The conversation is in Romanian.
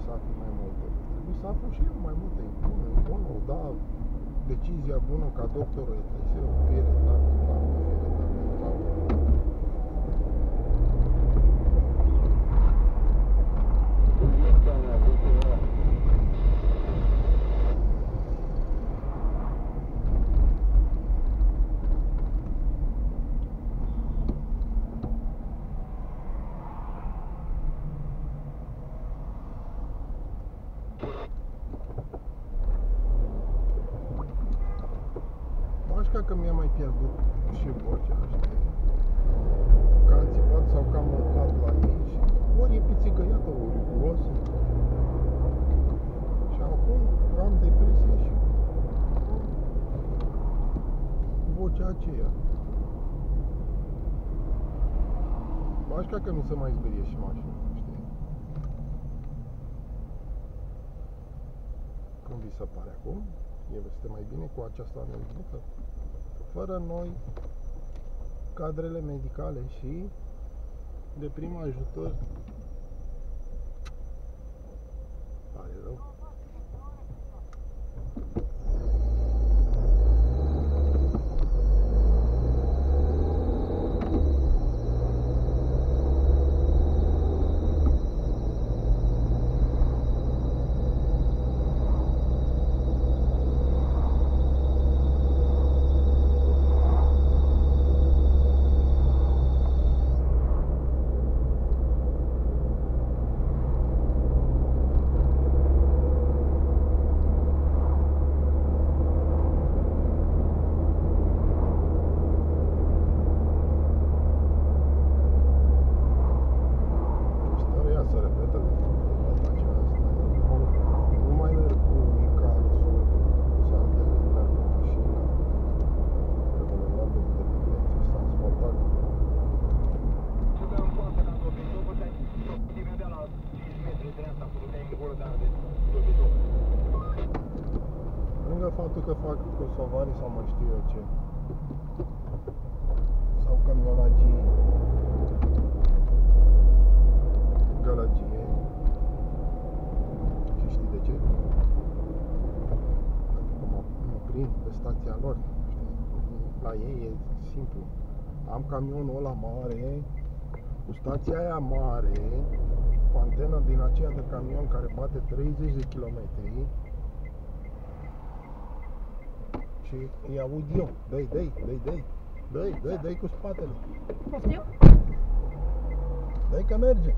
trebui să afli mai multe. Trebuie să aflu și eu mai multe. Bun, bună, da, decizia bună ca doctor este o pierdere. Nu știu că mi-a mai pierdut și vocea, știi? Că am țipat sau că am mătat la ei și ori e pițigăiată, ori e gros. Și acum am depresie și vocea aceea. Nu știu că mi se mai zbârie și mașina, știi? Cum vi se pare acum? Este mai bine cu această anekdotă? Fără noi, cadrele medicale și de prim ajutor pare rău. Istoria se repetă de data aceasta. Nu, nu mai merg cu Icarusul, cu altele, merg cu mașina. Pentru că mi-am luat de independență și s-am spărtat. Lângă faptul că fac kosovari sau mai știu eu ce. Sau camionagii gălăgie. Și știi de ce? Pentru că mă, mă prind pe stația lor. Știi? La ei e simplu. Am camionul ăla mare, cu stația aia mare, cu antena din aceea de camion care bate 30 de kilometri și îi aud eu. Dă-i, dă-i, dă-i, dă-i. Dă-i, dă-i, dă-i cu spatele. Poftim? Dă-i că merge.